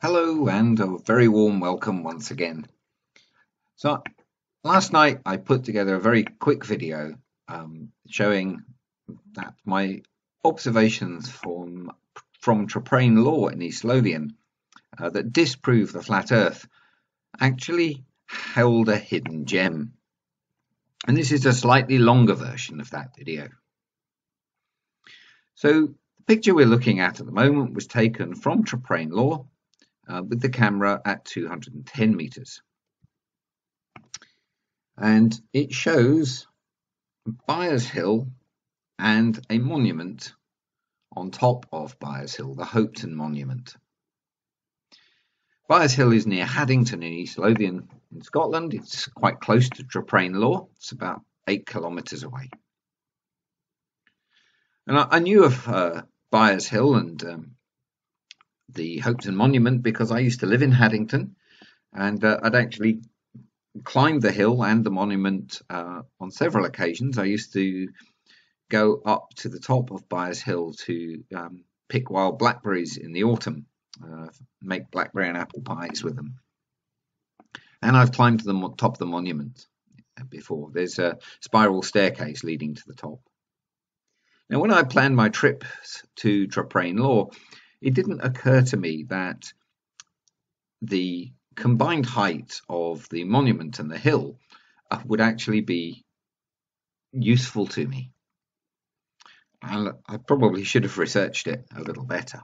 Hello and a very warm welcome once again. So last night I put together a very quick video um, showing that my observations from from Traprain law in East Lothian uh, that disprove the flat earth actually held a hidden gem. And this is a slightly longer version of that video. So the picture we're looking at at the moment was taken from Traprain law uh, with the camera at 210 meters. And it shows Byres Hill and a monument on top of Byres Hill, the Hopetoun Monument. Byres Hill is near Haddington in East Lothian in Scotland. It's quite close to Traprain Law. It's about eight kilometres away. And I, I knew of uh, Byres Hill and um, the Hopetoun Monument because I used to live in Haddington and uh, I'd actually climbed the hill and the monument uh, on several occasions. I used to go up to the top of Byres Hill to um, pick wild blackberries in the autumn, uh, make blackberry and apple pies with them. And I've climbed to the top of the monument before. There's a spiral staircase leading to the top. Now, when I planned my trips to Traprain Law, it didn't occur to me that the combined height of the monument and the hill uh, would actually be useful to me. And I probably should have researched it a little better.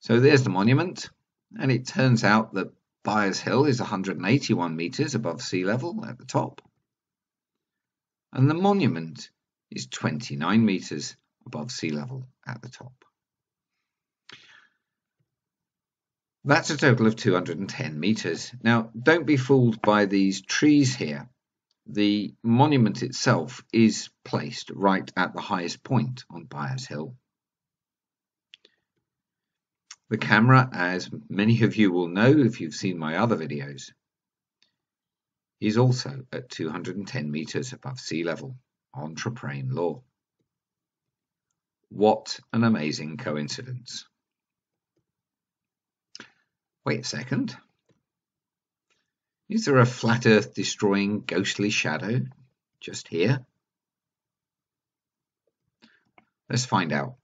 So there's the monument, and it turns out that Byres Hill is 181 metres above sea level at the top, and the monument is 29 metres above sea level at the top. That's a total of 210 metres. Now, don't be fooled by these trees here. The monument itself is placed right at the highest point on Byres Hill. The camera, as many of you will know if you've seen my other videos, is also at 210 metres above sea level on Traprain Law. What an amazing coincidence. Wait a second. Is there a flat earth destroying ghostly shadow just here? Let's find out.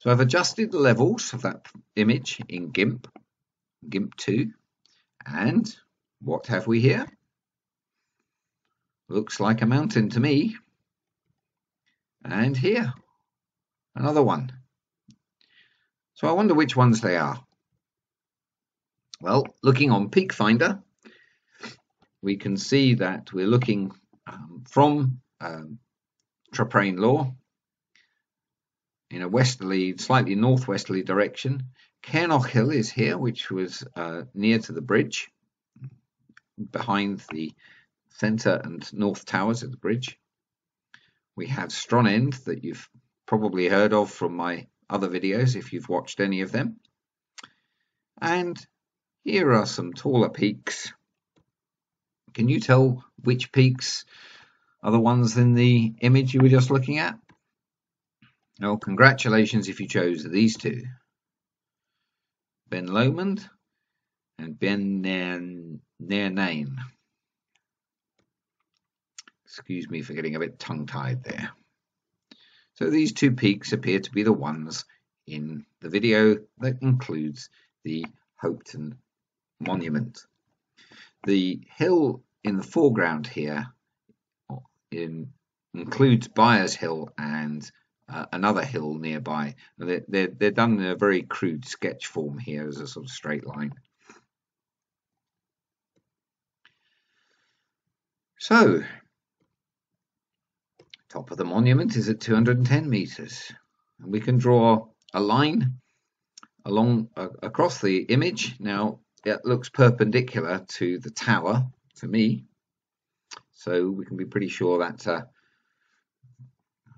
So I've adjusted the levels of that image in GIMP, GIMP 2, and what have we here? Looks like a mountain to me. And here, another one. So I wonder which ones they are. Well, looking on Peak Finder, we can see that we're looking um, from um, Traprain Law in a westerly, slightly northwesterly direction. Cairnach Hill is here, which was uh, near to the bridge, behind the centre and north towers of the bridge. We have Stronend that you've probably heard of from my other videos if you've watched any of them. And here are some taller peaks. Can you tell which peaks are the ones in the image you were just looking at? Well, congratulations if you chose these two. Ben Lomond and Ben Nairn. Excuse me for getting a bit tongue-tied there. So these two peaks appear to be the ones in the video that includes the Hopetoun Monument. The hill in the foreground here in, includes Byres Hill and uh, another hill nearby. They're, they're, they're done in a very crude sketch form here as a sort of straight line. So, top of the monument is at 210 meters. And we can draw a line along uh, across the image. Now, it looks perpendicular to the tower to me. So we can be pretty sure that's a,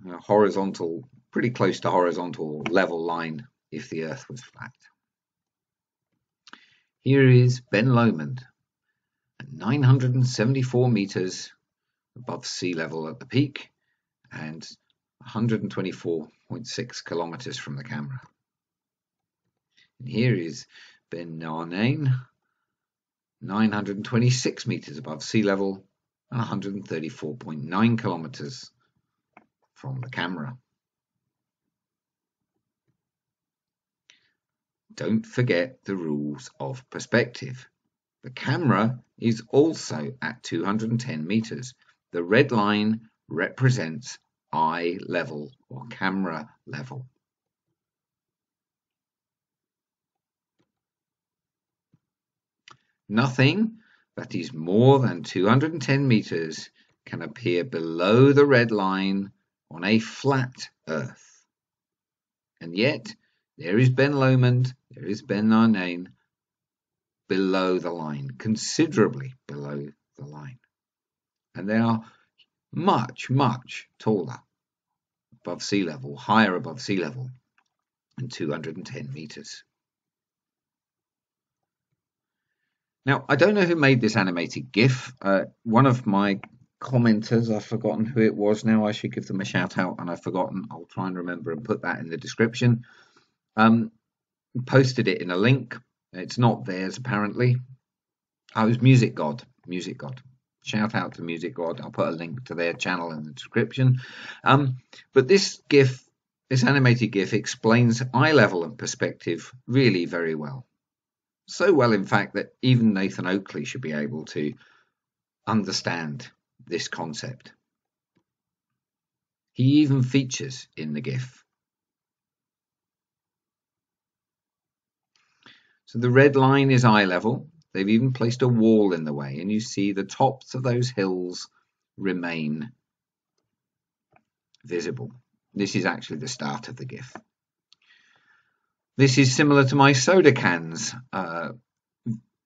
a horizontal, pretty close to horizontal level line if the earth was flat. Here is Ben Lomond at 974 meters above sea level at the peak and 124.6 kilometers from the camera. And here is Ben Narnain, 926 metres above sea level and 134.9 kilometres from the camera. Don't forget the rules of perspective. The camera is also at 210 meters. The red line represents eye level or camera level. Nothing that is more than 210 meters can appear below the red line on a flat Earth. And yet, there is Ben Lomond, there is Ben Narnain below the line, considerably below the line. And they are much, much taller above sea level, higher above sea level and 210 meters. Now, I don't know who made this animated GIF. Uh, one of my commenters, I've forgotten who it was now. I should give them a shout out, and I've forgotten. I'll try and remember and put that in the description. Um, posted it in a link. It's not theirs apparently. I was Muzikgod. Music God. Shout out to Muzikgod. I'll put a link to their channel in the description. Um, but this GIF, this animated GIF, explains eye level and perspective really very well. So well, in fact, that even Nathan Oakley should be able to understand this concept. He even features in the GIF. So the red line is eye level. They've even placed a wall in the way, and you see the tops of those hills remain visible. This is actually the start of the GIF. This is similar to my soda cans uh,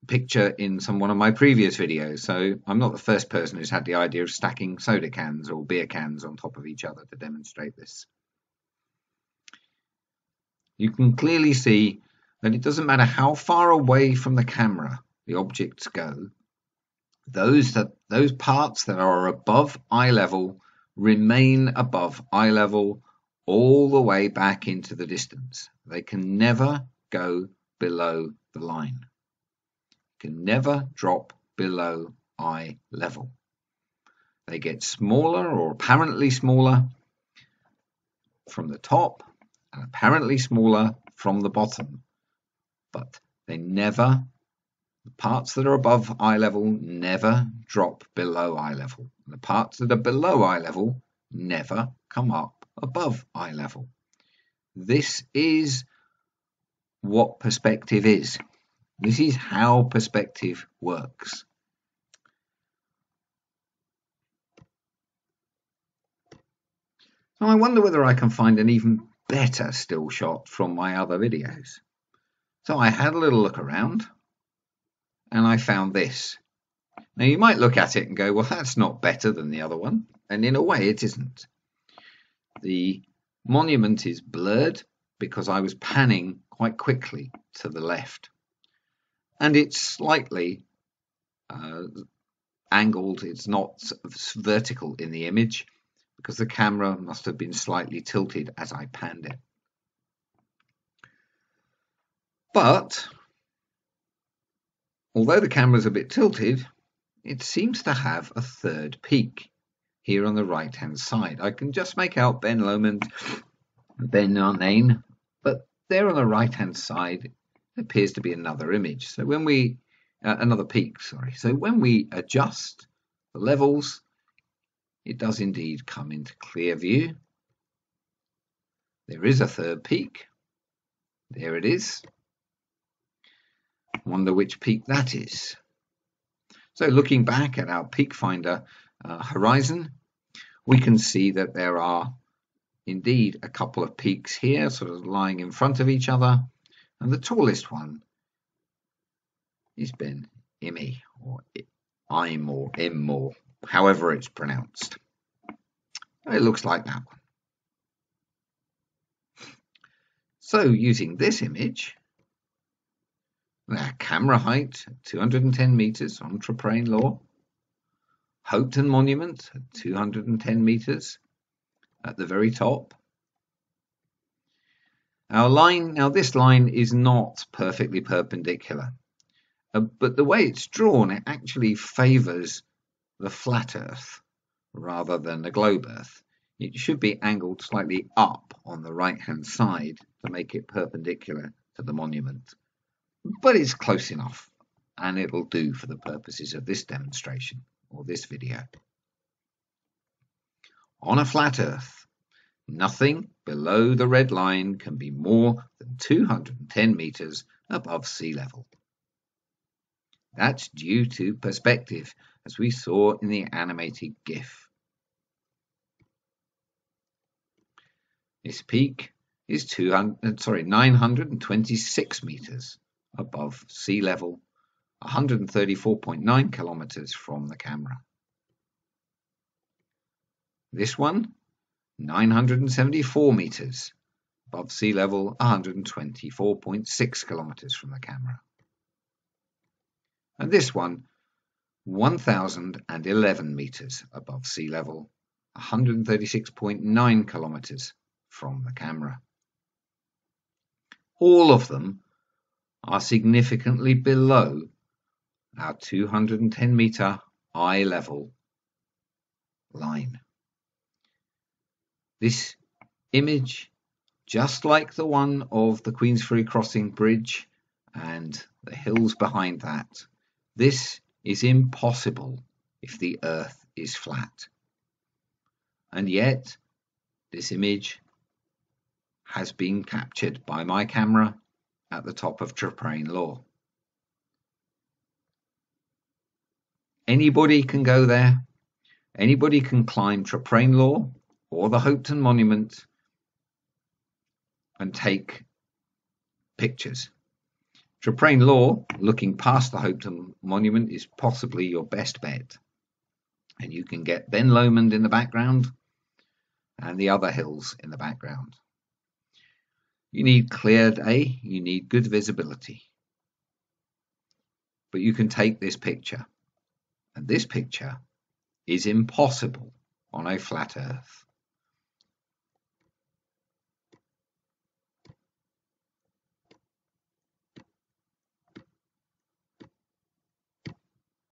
picture in some one of my previous videos. So I'm not the first person who's had the idea of stacking soda cans or beer cans on top of each other to demonstrate this. You can clearly see that it doesn't matter how far away from the camera the objects go, those that those parts that are above eye level remain above eye level all the way back into the distance. They can never go below the line. Can never drop below eye level. They get smaller or apparently smaller from the top and apparently smaller from the bottom but they never, the parts that are above eye level never drop below eye level. The parts that are below eye level never come up above eye level. This is what perspective is. This is how perspective works. So I wonder whether I can find an even better still shot from my other videos. So I had a little look around and I found this. Now you might look at it and go, well, that's not better than the other one. And in a way, it isn't. The monument is blurred because I was panning quite quickly to the left. And it's slightly uh, angled, it's not vertical in the image because the camera must have been slightly tilted as I panned it. But although the camera is a bit tilted, it seems to have a third peak here on the right hand side. I can just make out Ben Lomond, Ben Narnain, but there on the right hand side appears to be another image. So when we, uh, another peak, sorry. So when we adjust the levels, it does indeed come into clear view. There is a third peak. There it is. Wonder which peak that is. So looking back at our peak finder uh, horizon, we can see that there are indeed a couple of peaks here sort of lying in front of each other. And the tallest one is Ben Ime or Im or Im or however it's pronounced. It looks like that one. So using this image, camera height, 210 meters on Traprain Law. Hopetoun Monument, 210 meters at the very top. Our line, now this line is not perfectly perpendicular, uh, but the way it's drawn, it actually favours the flat Earth rather than the globe Earth. It should be angled slightly up on the right hand side to make it perpendicular to the monument. But it's close enough and it'll do for the purposes of this demonstration or this video. On a flat Earth, nothing below the red line can be more than 210 meters above sea level. That's due to perspective, as we saw in the animated GIF. This peak is 200, sorry, 926 meters above sea level, 134.9 kilometers from the camera. This one, 974 meters above sea level, 124.6 kilometers from the camera. And this one, 1,011 meters above sea level, 136.9 kilometers from the camera. All of them are significantly below our 210 meter eye level line. This image, just like the one of the Queensferry Crossing Bridge and the hills behind that, this is impossible if the earth is flat. And yet, this image has been captured by my camera at the top of Traprain Law. Anybody can go there. Anybody can climb Traprain Law or the Hopetoun Monument and take pictures. Traprain Law, looking past the Hopetoun Monument, is possibly your best bet. And you can get Ben Lomond in the background and the other hills in the background. You need clear day, you need good visibility. But you can take this picture. And this picture is impossible on a flat earth.